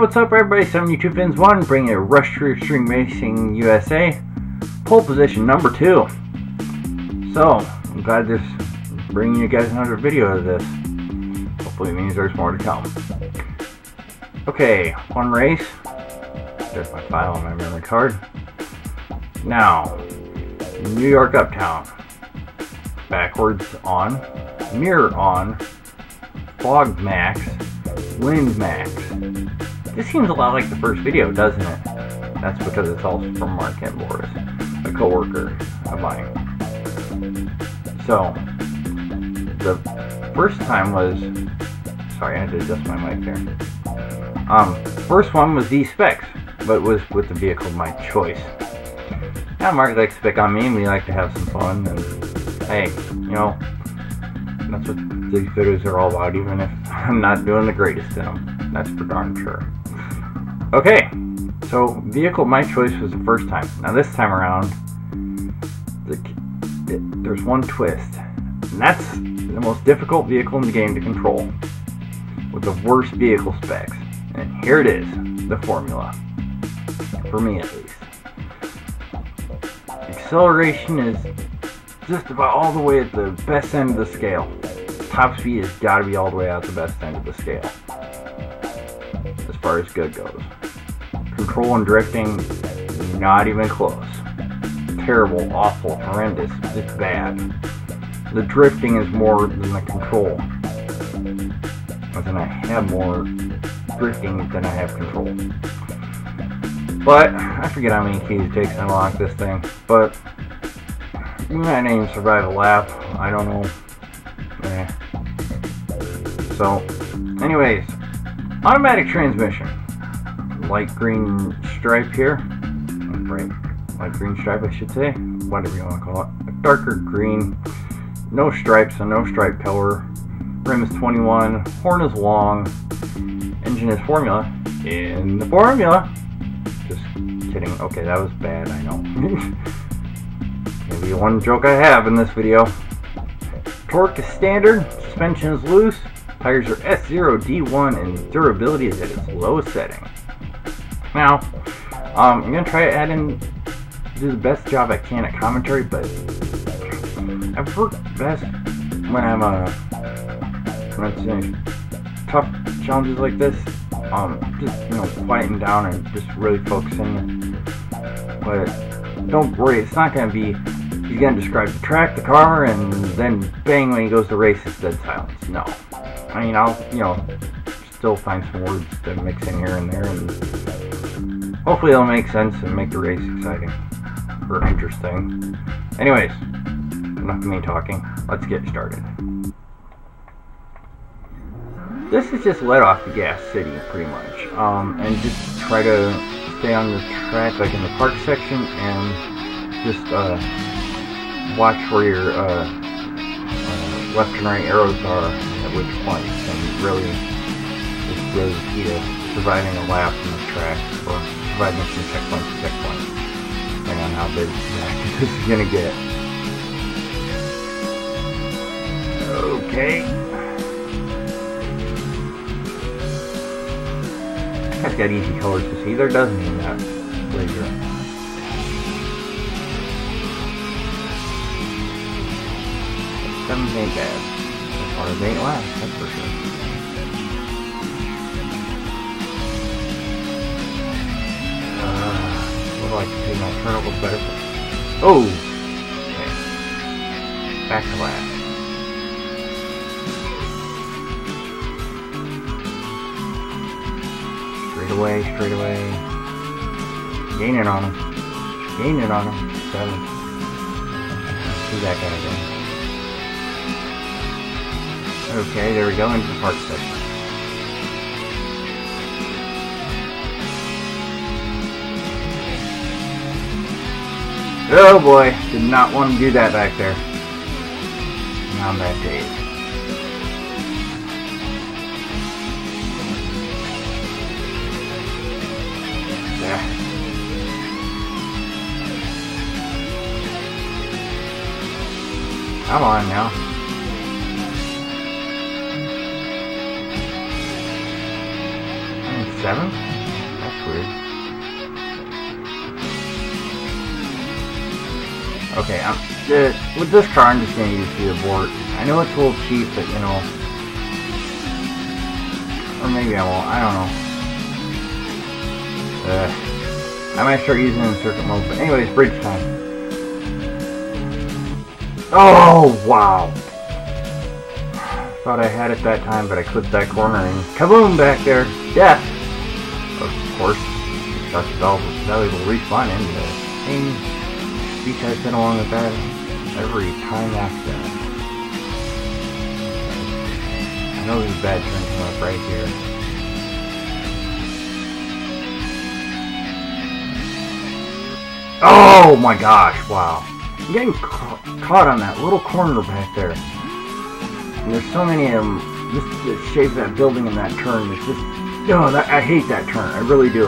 What's up everybody, 7 YouTube Fins 1 bringing a Rush 2 Extreme Racing USA pole position number 2. So, I'm glad this bringing you guys another video of this. Hopefully means there's more to come. Okay, one race. There's my file on my memory card. Now, New York Uptown. Backwards on, mirror on, fog max, wind max. This seems a lot like the first video, doesn't it? That's because it's also from Mark N. Voris, a coworker of mine. So, the first time was, sorry, I had to adjust my mic there. Um, first one was these specs, but it was with the vehicle of my choice. Now Mark likes to pick on me, and we like to have some fun, and hey, you know, that's what these videos are all about, even if I'm not doing the greatest in them. That's for darn sure. Okay, so vehicle my choice was the first time. Now this time around, the, it, there's one twist, and that's the most difficult vehicle in the game to control, with the worst vehicle specs. And here it is, the formula, for me at least. Acceleration is just about all the way at the best end of the scale. Top speed has got to be all the way out the best end of the scale, as far as good goes control and drifting, not even close. Terrible, awful, horrendous, it's bad. The drifting is more than the control. As in I have more drifting than I have control. But, I forget how many keys it takes to unlock this thing, but you might even survive a lap, I don't know. Eh. So, anyways, automatic transmission light green stripe here. Right, light green stripe I should say. Whatever you want to call it. A darker green. No stripes, so no stripe color. Rim is 21. Horn is long. Engine is formula. In the formula. Just kidding. Okay, that was bad, I know. Maybe one joke I have in this video. Torque is standard. Suspension is loose. Tires are S0, D1, and durability is at its lowest setting. Now, um, I'm gonna try to add in do the best job I can at commentary, but I've worked best when I'm uh when it's in tough challenges like this. Um, just you know, quieting down and just really focusing. But don't worry, it's not gonna be he's gonna describe the track, the car, and then bang when he goes to race, it's dead silence. No, I mean I'll you know still find some words to mix in here and there and Hopefully it'll make sense and make the race exciting or interesting. Anyways, enough of me talking. Let's get started. This is just let off the gas city, pretty much. Um, and just try to stay on the track, like in the park section, and just uh, watch where your uh, uh, left and right arrows are at which points, and really just really key to surviving a lap in the track. Or, providing some checkpoint to checkpoint, depending on how big this is gonna get. Okay. That's got easy colors to see. There doesn't even that laser. Seven ain't bad. As far as ain't last, that's for sure. Like to see my turn look better. Oh! Okay. Back to last. Straight away, straight away. Gaining on him. Gaining on him. Seven. See that guy again. Okay, there we go into the park section. Oh boy, did not want to do that back there. Not that day. Yeah. Come on now. seventh? Okay, I'm, with this car, I'm just to use the abort. I know it's a little cheap, but you know, or maybe I won't. I don't know. Uh, I might start using it in circuit mode, but anyways, bridge time. Oh, wow. Thought I had it that time, but I clipped that corner and kaboom back there. Death. Of course, Dr. Valley will respawn into the same speech I've been along with that every time after that. I know a bad turn coming up right here. Oh my gosh, wow. I'm getting ca caught on that little corner back there. And there's so many of them. Just the shape of that building in that turn is just... Oh, that, I hate that turn. I really do.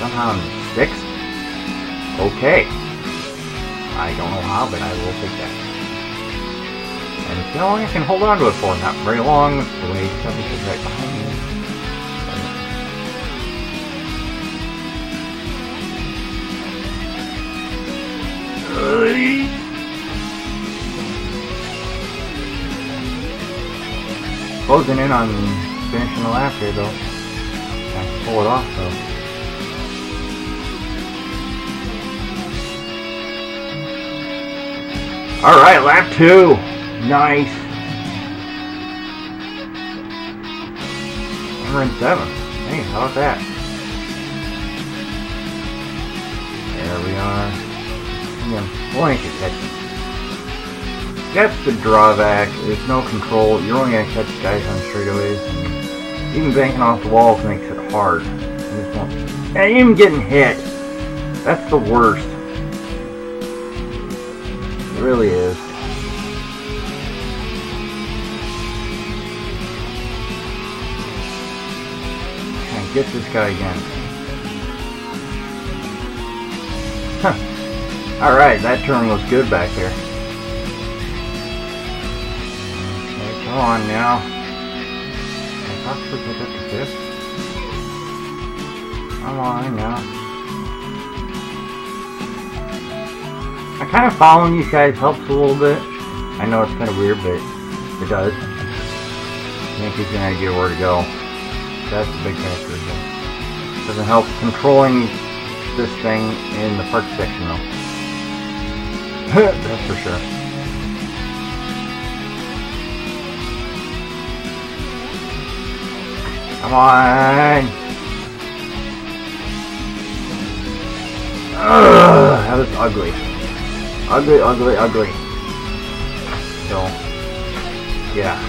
Somehow I'm sixth? Okay. I don't know how, but I will take that. And you know, I can hold on to it for not very long. The way something's right behind me. Closing in on finishing the lap here, though. I can pull it off, though. Alright, lap two. Nice. We're in seven. Hey, how about that? There we are. Yeah, it catch That's the drawback. There's no control. You're only going to catch guys on straightaways. Even banking off the walls makes it hard. And even getting hit. That's the worst. Really is. Can't get this guy again. Huh. Alright, that turn was good back there. Okay, come on now. Can I possibly get up to fifth? Come on now. I kind of following these guys helps a little bit. I know it's kind of weird, but it does. It gives you an idea where to go. That's the big factor. It doesn't help controlling this thing in the park section though. That's for sure. Come on! Ugh, that was ugly. Ugly, ugly, ugly. So, yeah.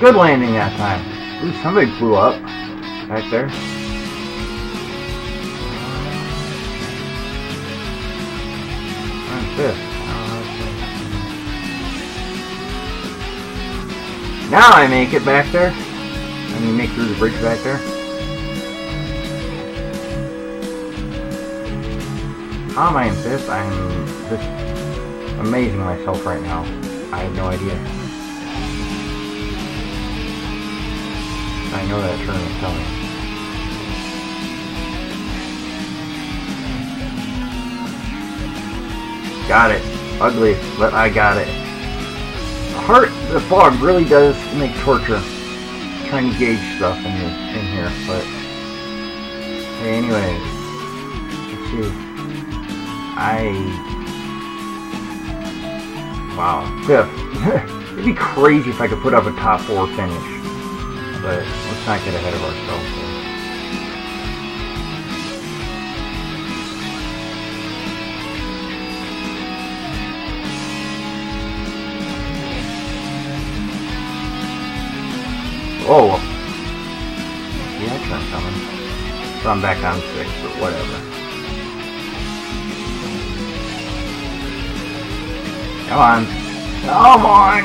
Good landing that time. Ooh, somebody blew up back there. Now I make it back there. Let you make through the bridge back there. How am I in fifth? I'm just amazing myself right now. I have no idea. I know that turn is coming. Got it. Ugly, but I got it. The heart, the fog really does make torture trying to gauge stuff in here, in here but hey, anyways, let's see. I wow. It'd be crazy if I could put up a top four finish, but let's not get ahead of ourselves. Oh! Yeah, that's not coming. So I'm back on six, but whatever. Come on. Come on!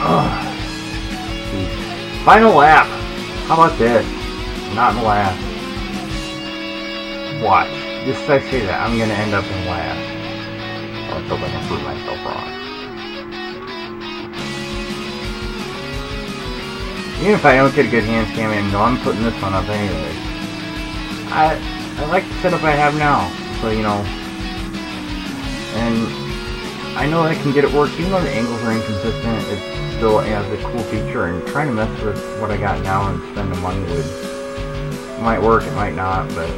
Ugh. Final lap! How about this? Not in last. Watch. Just say that, I'm gonna end up in last. Or until Even if I don't get a good hand cam angle, I'm putting this one up anyway. I I like the setup I have now, so you know. And I know I can get it work, even though the angles are inconsistent, it still has a cool feature, and trying to mess with what I got now and spend the money would, might work, it might not, but,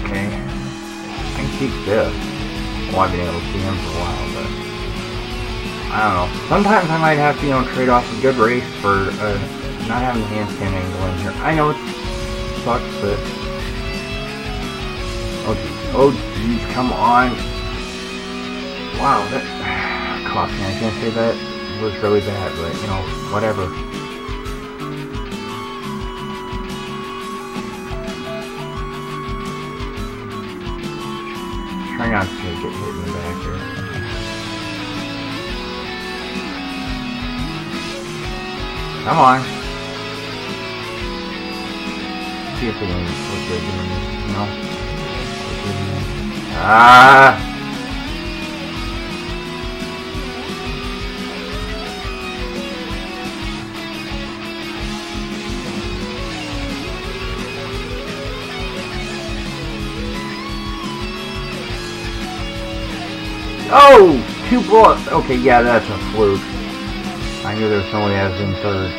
okay. I can keep this. Well, I've been able to see him for a while, but, I don't know. Sometimes I might have to, you know, trade off a good race for uh, not having the hand cam angle in here. I know it sucks, but, oh geez, oh geez, come on. Wow, that cost me. I can't say that was really bad, but you know, whatever. Try not to get hit Come on. See if we can look good doing this, know? Ah! Oh! Two bullets! Okay, yeah, that's a fluke. I knew there was that was in third.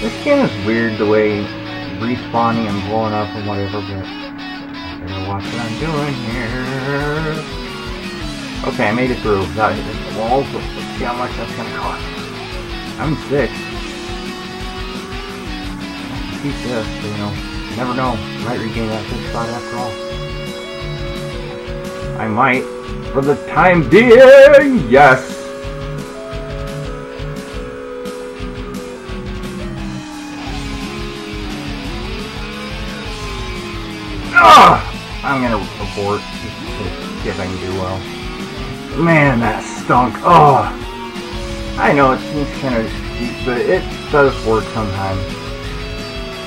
This game is weird the way respawning and blowing up and whatever, but I better watch what I'm doing here. Okay, I made it through without hitting the walls, but let's see how much that's gonna cost. I'm sick. Keep this, so, you know, never know. Might regain that good spot after all. I might. For the time being, yes. Ugh! I'm gonna abort if I can do well. Man, that stunk. Oh! I know it seems kind of cheap, but it does work sometimes.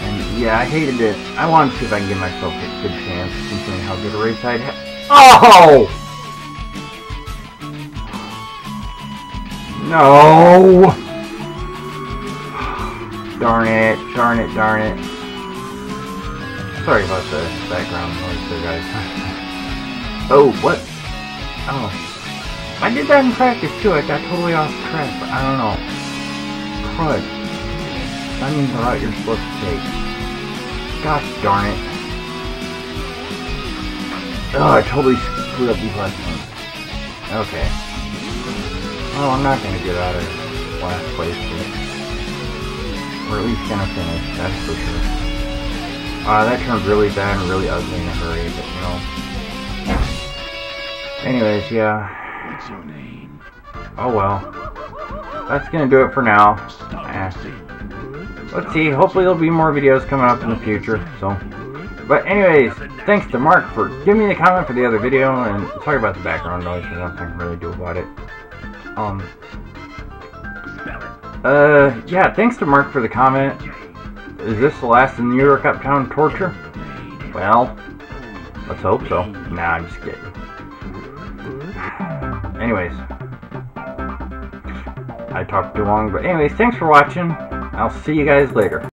And yeah, I hated it. I wanted to see if I can give myself a good chance, considering how good a race I'd. Oh! No! Darn it, darn it, darn it. Sorry about the background noise there, guys. oh, what? Oh. I did that in practice, too. I got totally off track, but I don't know. Crud. That means the route you're supposed to take. Gosh darn it. Oh, I totally screwed up these last ones. Okay. Well, I'm not gonna get out of last place We're at least gonna finish, that's for sure. Uh, that turned really bad and really ugly in a hurry, but you know. Anyways, yeah. What's your name? Oh well. That's gonna do it for now. Eh. Let's see, hopefully there'll be more videos coming up in the future, so. But anyways, thanks to Mark for giving me the comment for the other video, and sorry about the background noise, there's nothing I can really do about it. Um, uh, yeah, thanks to Mark for the comment. Is this the last in New York Uptown torture? Well, let's hope so. Nah, I'm just kidding. Anyways, I talked too long, but anyways, thanks for watching. I'll see you guys later.